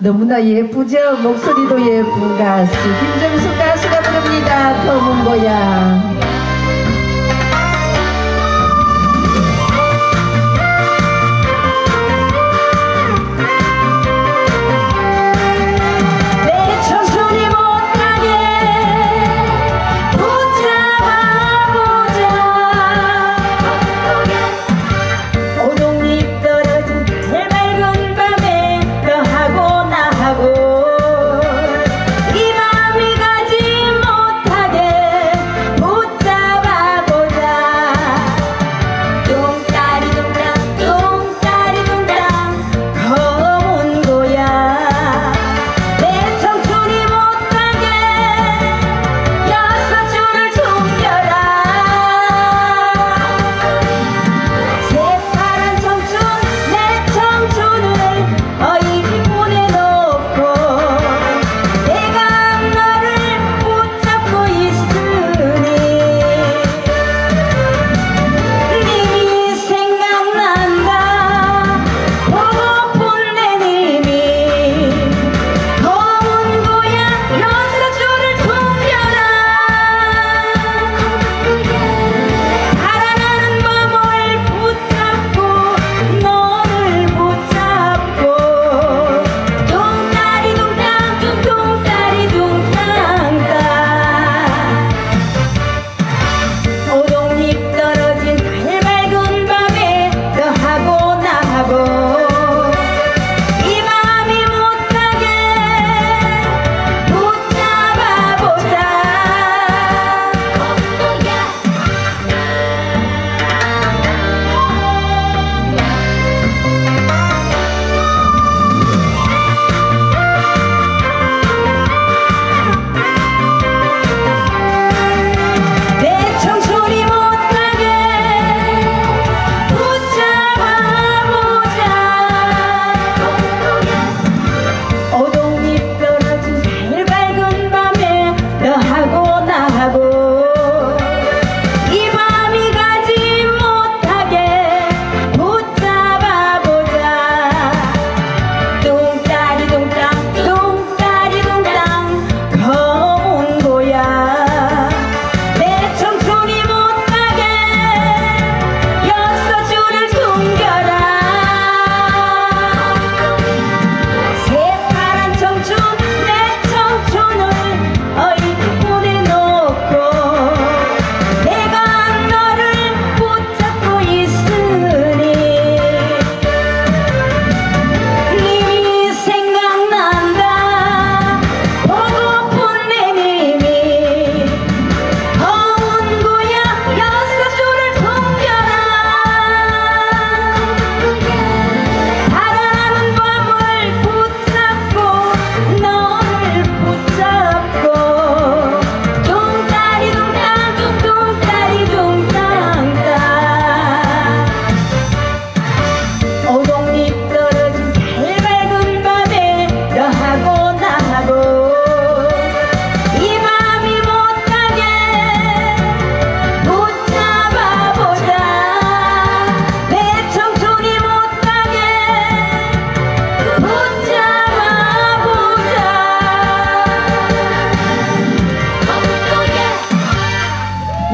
너무나 예쁘죠? 목소리도 예쁜 가수 김정숙 가수가 부릅니다. 더운 고양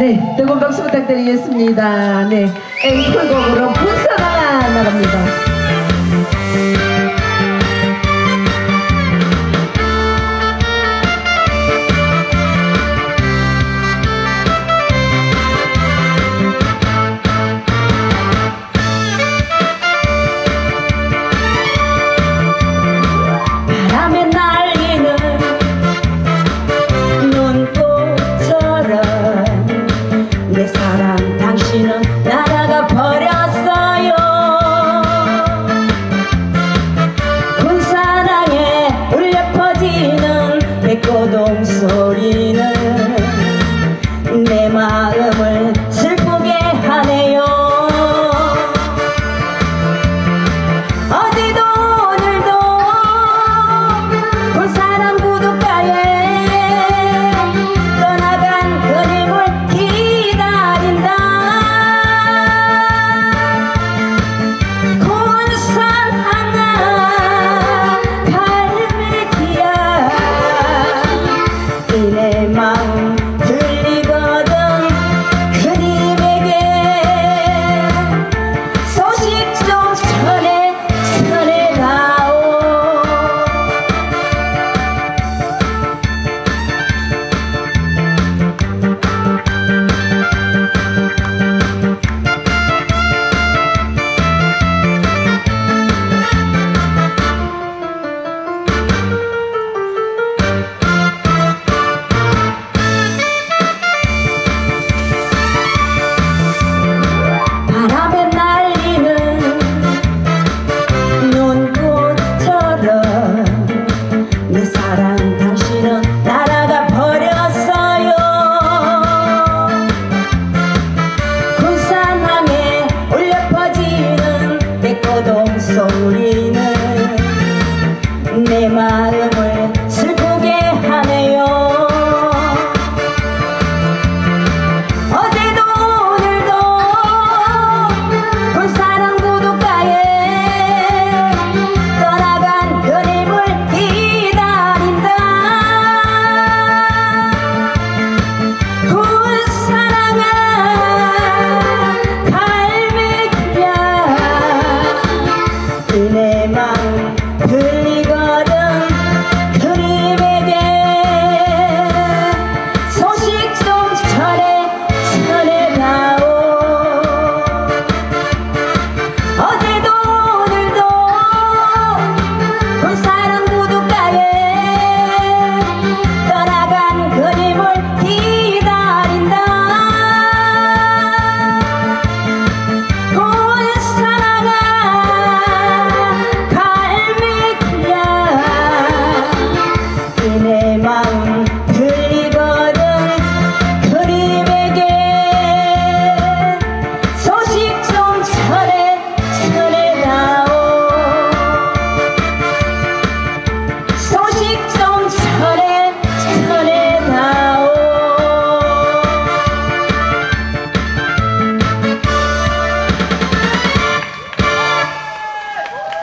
네, 뜨거운 박수 부탁드리겠습니다. 네, 앵콜곡으로 분사가 나갑니다. nơi mine ne mare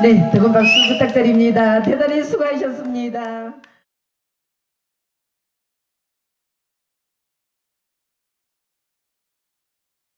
네, 뜨거운 박수 부탁드립니다. 대단히 수고하셨습니다.